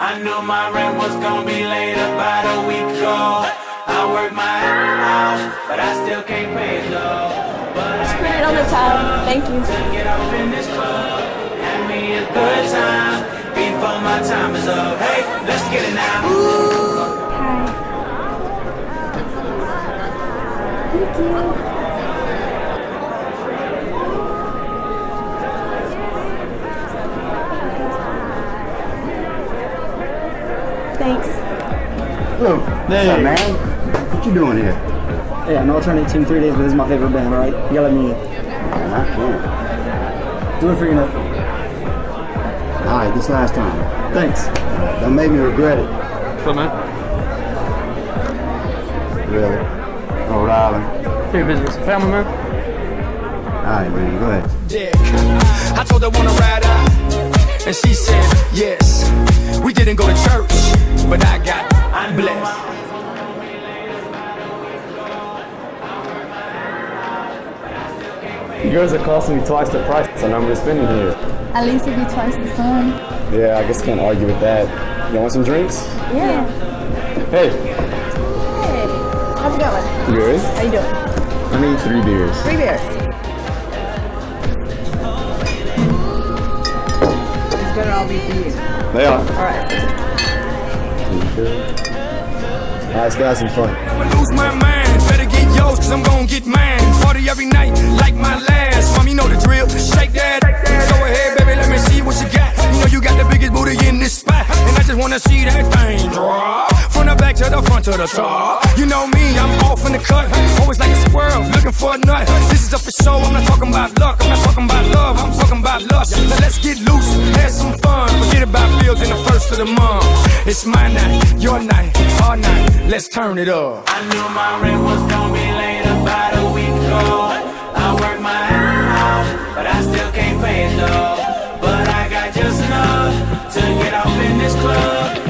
I knew my rent was gonna be late about a week ago. I worked my ass off, but I still can't pay it though. But put on the tab. Thank you. to get off in this club, have me a good time before my time is up. Hey, let's get it now. Hi. Thank you. Thanks. Hello. What's up, man? What you doing here? Yeah, no alternate team three days, but this is my favorite band, alright? You gotta let me Man, I can't. do it for you. Know. All right, this last time. Thanks. Don't make me regret it. What's up, man? Really. Oh, Rhode Island. Here visiting some family, man. All right, man. Go ahead. dick. I told her wanna ride out, and she said yes. We didn't go to church, but I got I knew blessed. my You guys are costing me twice the price, so I'm just spending here. At least it'll be twice the fun. Yeah, I guess I can't argue with that. You want some drinks? Yeah. Hey, Hey. How's it going? good. How you doing? I need three beers. Three beers. All be for you. They are. All right. Alright, let's go have some fun. Party every night, like my last. Mom, you know the drill. Shake that. Go ahead, baby, let me see what you got. You know you got the biggest booty in this spot. And I just wanna see that thing drop. From the back to the front to the top. You know me, I'm off in the cut. Always like a squirrel, looking for a nut. This is up for show, I'm not talking about luck. I'm not talking about love, I'm talking about lust. Now let's get loose, have some fun. Forget about bills in the first of the month. It's my night, your night, our night. Let's turn it up. I knew my rent was gonna be late ago. I worked my ass off, but I still can't pay it though. But I got just enough to get off in this club.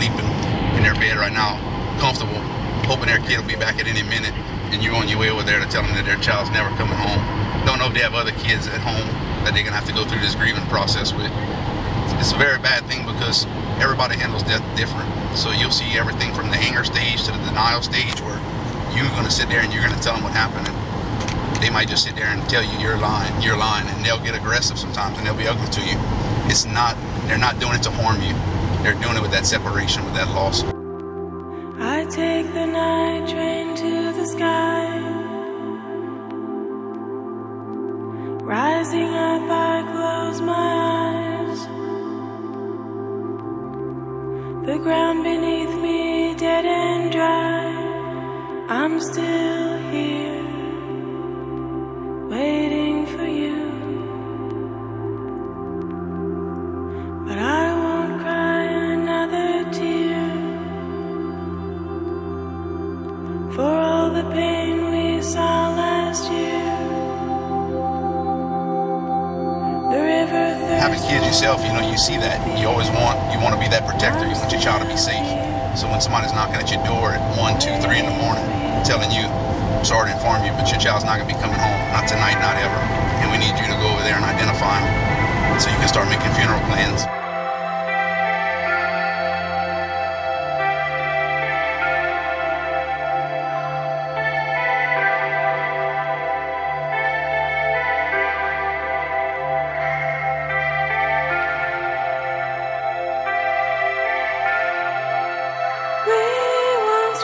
Sleeping in their bed right now, comfortable, hoping their kid will be back at any minute, and you're on your way over there to tell them that their child's never coming home. Don't know if they have other kids at home that they're gonna have to go through this grieving process with. It's a very bad thing because everybody handles death different. So you'll see everything from the anger stage to the denial stage where you're gonna sit there and you're gonna tell them what happened. And they might just sit there and tell you you're lying, you're lying, and they'll get aggressive sometimes and they'll be ugly to you. It's not, they're not doing it to harm you. They're doing it with that separation, with that loss. I take the night train to the sky. Rising up, I close my eyes. The ground beneath me dead and dry. I'm still here, see that. You always want, you want to be that protector. You want your child to be safe. So when somebody's knocking at your door at 1, 2, 3 in the morning, telling you, I'm sorry to inform you, but your child's not going to be coming home. Not tonight, not ever. And we need you to go over there and identify them so you can start making funeral plans.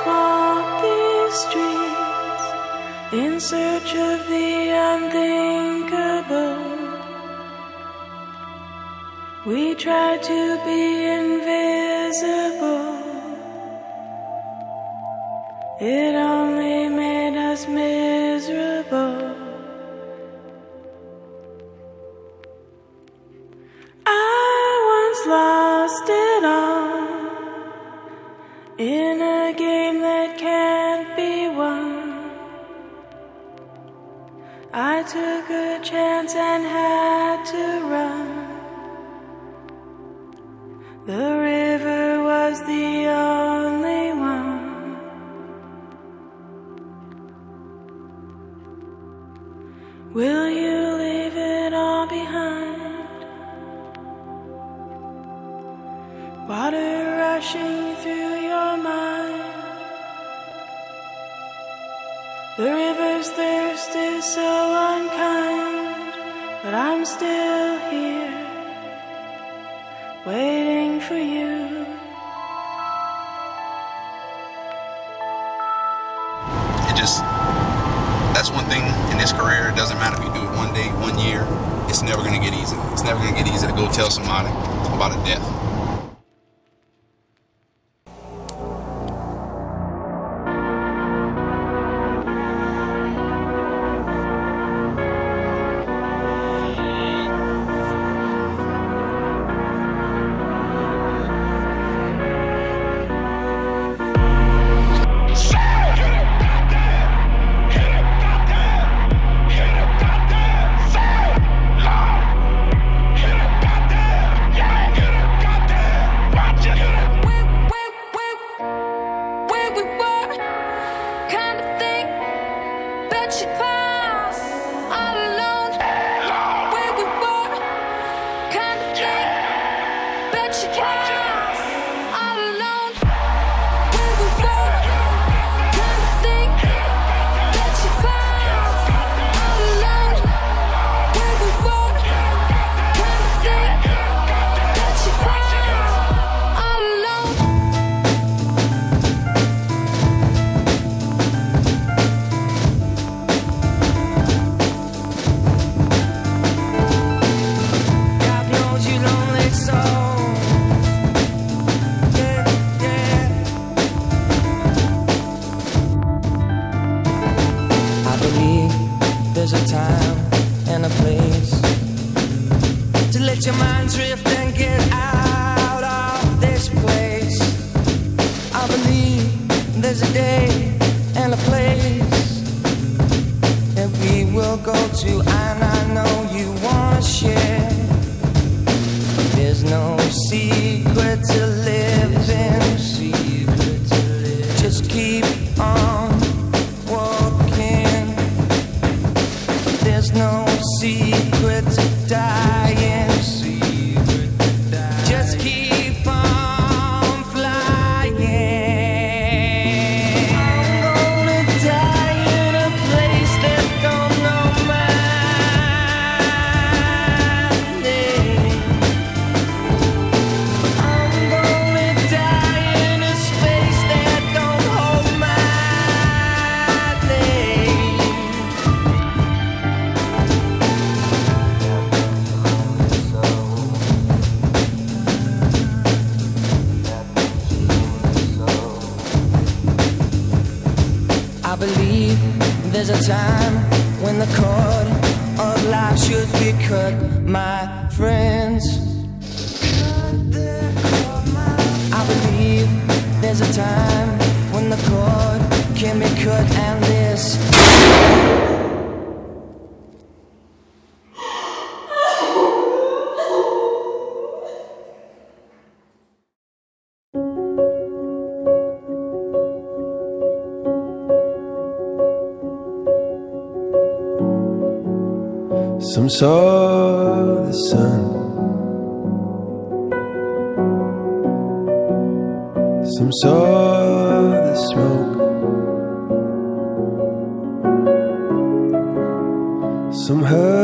Walked these streets in search of the unthinkable. We tried to be invisible. It only took a chance and had to run. The river was the only one. Will you leave it all behind? Water rushing through your mind. The river's so unkind, but I'm still here, waiting for you. It just, that's one thing in this career. It doesn't matter if you do it one day, one year. It's never to get easy. It's never to get easy to go tell somebody about a death. There's a time and a place to let your mind drift and get out of this place. I believe there's a day and a place that we will go to, I time Some saw the sun, some saw the smoke, some heard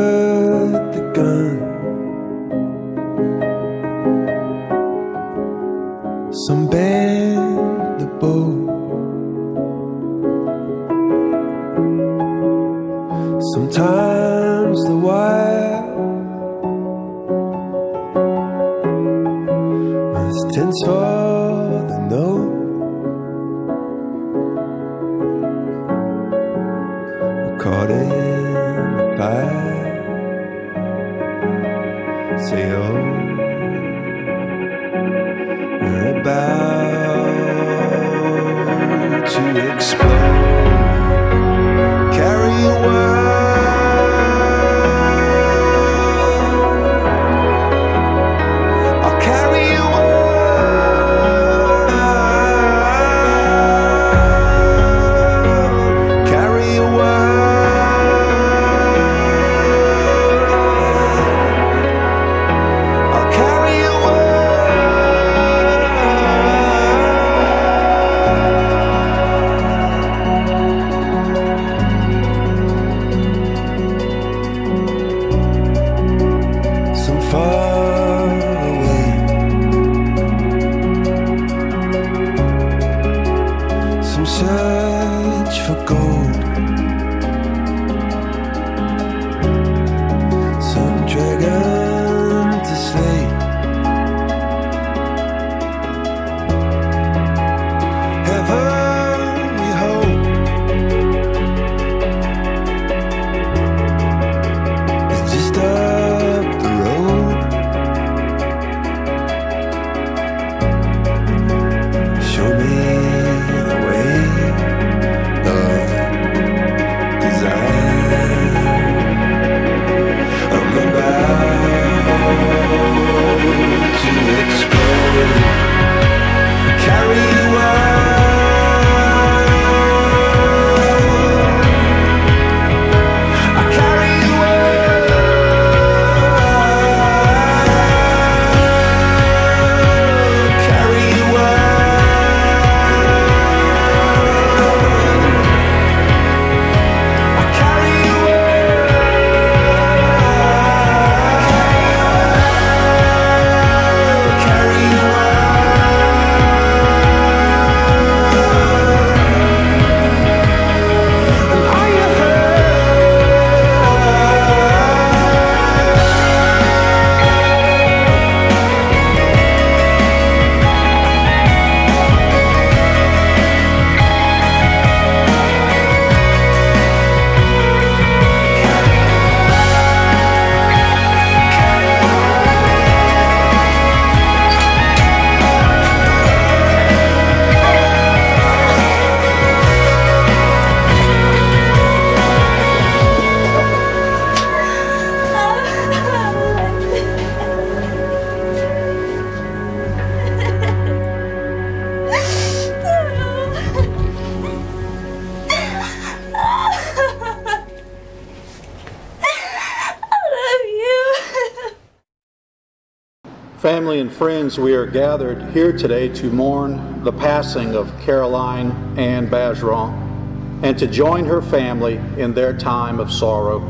Family and friends, we are gathered here today to mourn the passing of Caroline Ann Bajeron and to join her family in their time of sorrow.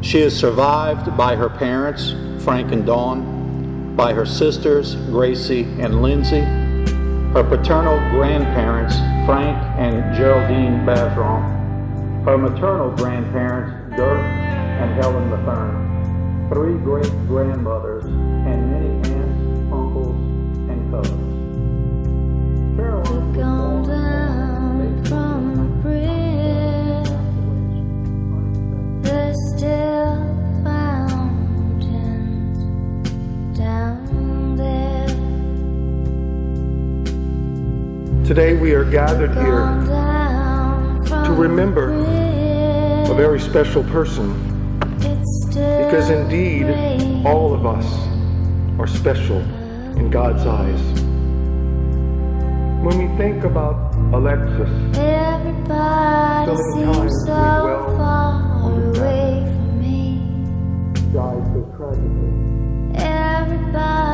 She is survived by her parents, Frank and Dawn, by her sisters, Gracie and Lindsay, her paternal grandparents, Frank and Geraldine Bajeron, her maternal grandparents, Dirk and Helen Mathern, three great grandmothers, Today we are gathered here to remember a very special person. Because indeed all of us are special in God's eyes. When we think about Alexis, Everybody seems so we dwell far away from me. died so tragically. Everybody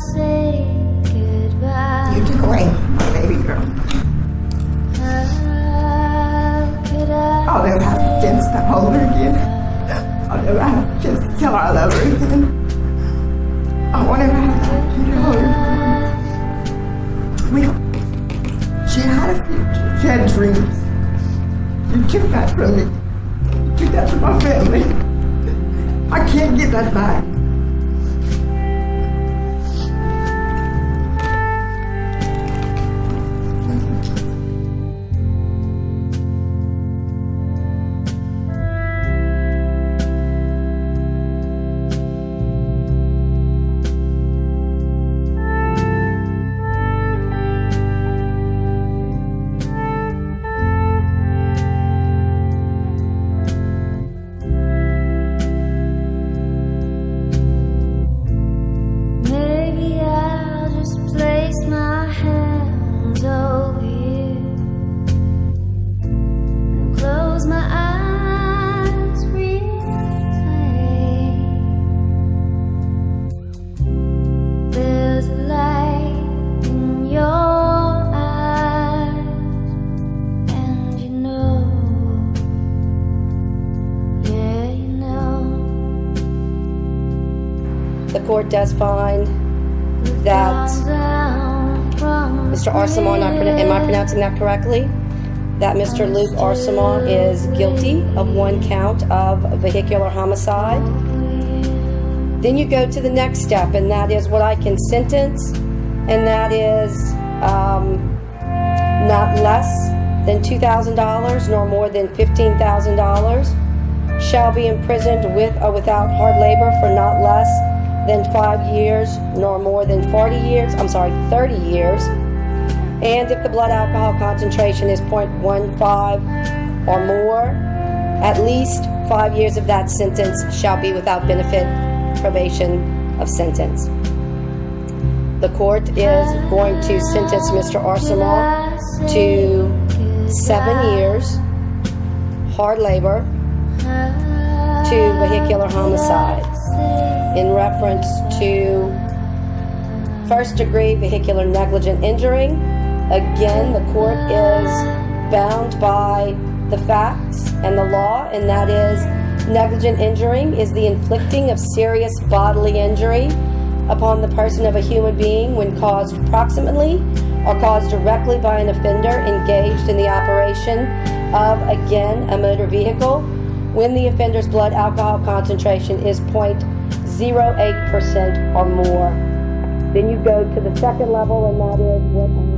say goodbye? You took away my baby girl. How could I? I'll never have a chance to hold her again. I'll never have a chance to tell her I love her again. I won't ever have a chance to hold her. We, she had a future. She had dreams. You took that from me. You took that from my family. I can't get that back. Does find that Mr. Arsamon, am I pronouncing that correctly? That Mr. Luke Arsamon is guilty of one count of vehicular homicide. Then you go to the next step, and that is what I can sentence, and that is um, not less than $2,000 nor more than $15,000 shall be imprisoned with or without hard labor for not less than five years nor more than 40 years, I'm sorry, 30 years. And if the blood alcohol concentration is 0.15 or more, at least five years of that sentence shall be without benefit probation of sentence. The court is going to sentence Mr. Arsenal to seven years hard labor to vehicular homicide in reference to first degree vehicular negligent injury. Again, the court is bound by the facts and the law, and that is negligent injury is the inflicting of serious bodily injury upon the person of a human being when caused proximately or caused directly by an offender engaged in the operation of, again, a motor vehicle when the offender's blood alcohol concentration is 0.08% or more. Then you go to the second level, and that is what